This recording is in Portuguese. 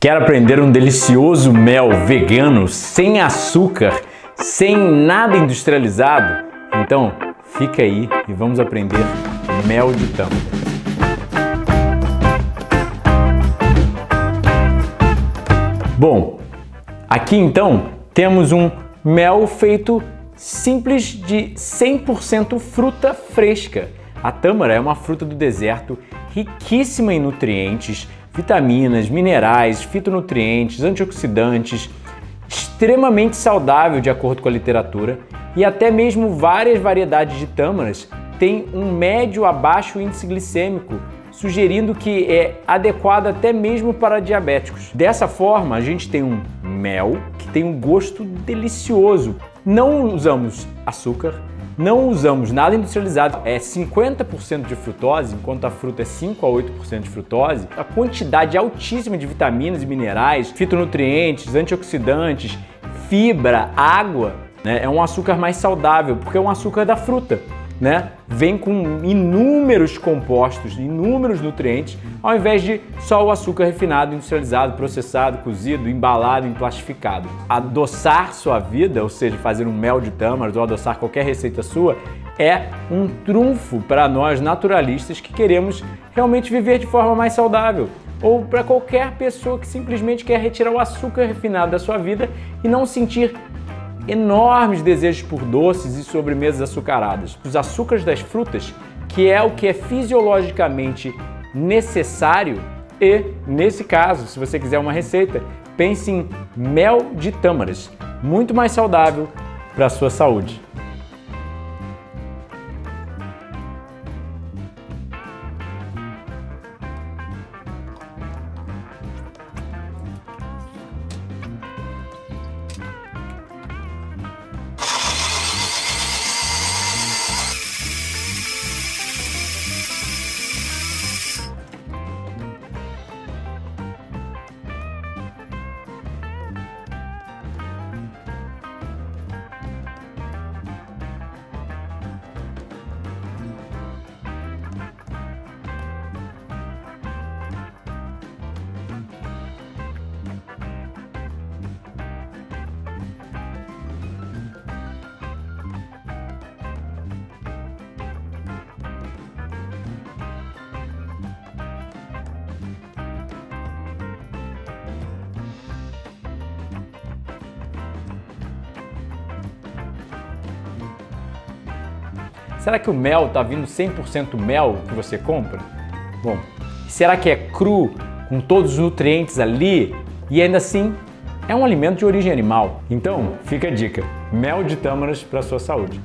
Quer aprender um delicioso mel vegano, sem açúcar, sem nada industrializado? Então, fica aí e vamos aprender mel de tâmara. Bom, aqui então temos um mel feito simples de 100% fruta fresca. A tâmara é uma fruta do deserto riquíssima em nutrientes, vitaminas, minerais, fitonutrientes, antioxidantes, extremamente saudável de acordo com a literatura, e até mesmo várias variedades de tâmaras têm um médio a baixo índice glicêmico, sugerindo que é adequado até mesmo para diabéticos. Dessa forma, a gente tem um mel que tem um gosto delicioso. Não usamos açúcar, não usamos nada industrializado, é 50% de frutose, enquanto a fruta é 5 a 8% de frutose. A quantidade altíssima de vitaminas e minerais, fitonutrientes, antioxidantes, fibra, água, né? é um açúcar mais saudável, porque é um açúcar da fruta né, vem com inúmeros compostos, inúmeros nutrientes, ao invés de só o açúcar refinado, industrializado, processado, cozido, embalado, emplastificado. Adoçar sua vida, ou seja, fazer um mel de tâmaras ou adoçar qualquer receita sua, é um trunfo para nós naturalistas que queremos realmente viver de forma mais saudável ou para qualquer pessoa que simplesmente quer retirar o açúcar refinado da sua vida e não sentir enormes desejos por doces e sobremesas açucaradas. Os açúcares das frutas, que é o que é fisiologicamente necessário e, nesse caso, se você quiser uma receita, pense em mel de tâmaras, muito mais saudável para a sua saúde. Será que o mel está vindo 100% mel que você compra? Bom, será que é cru, com todos os nutrientes ali e ainda assim é um alimento de origem animal? Então, fica a dica: mel de tâmaras para sua saúde.